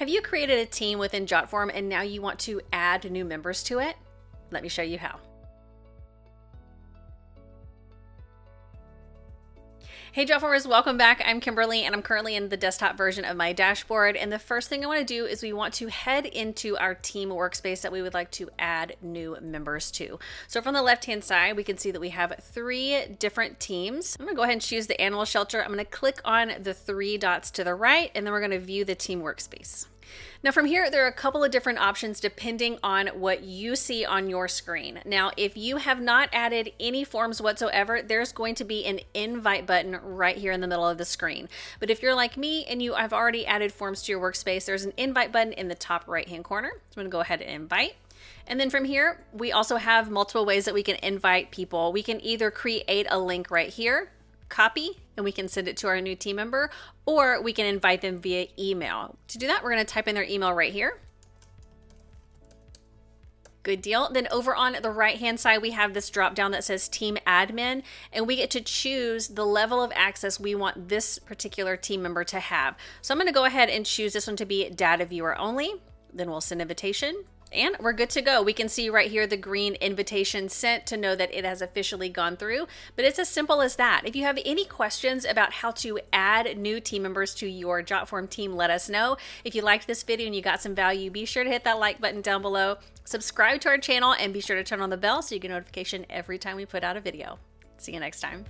Have you created a team within JotForm and now you want to add new members to it? Let me show you how. Hey Jotformers, welcome back. I'm Kimberly and I'm currently in the desktop version of my dashboard. And the first thing I want to do is we want to head into our team workspace that we would like to add new members to. So from the left hand side, we can see that we have three different teams. I'm to go ahead and choose the animal shelter. I'm going to click on the three dots to the right and then we're going to view the team workspace. Now from here, there are a couple of different options depending on what you see on your screen. Now, if you have not added any forms whatsoever, there's going to be an invite button right here in the middle of the screen. But if you're like me and you have already added forms to your workspace, there's an invite button in the top right hand corner. So I'm gonna go ahead and invite. And then from here, we also have multiple ways that we can invite people. We can either create a link right here, copy, and we can send it to our new team member, or we can invite them via email. To do that, we're going to type in their email right here. Good deal. Then over on the right hand side, we have this drop down that says team admin, and we get to choose the level of access we want this particular team member to have. So I'm going to go ahead and choose this one to be data viewer only. Then we'll send invitation. And we're good to go. We can see right here the green invitation sent to know that it has officially gone through. But it's as simple as that. If you have any questions about how to add new team members to your JotForm team, let us know. If you liked this video and you got some value, be sure to hit that like button down below. Subscribe to our channel and be sure to turn on the bell so you get notification every time we put out a video. See you next time.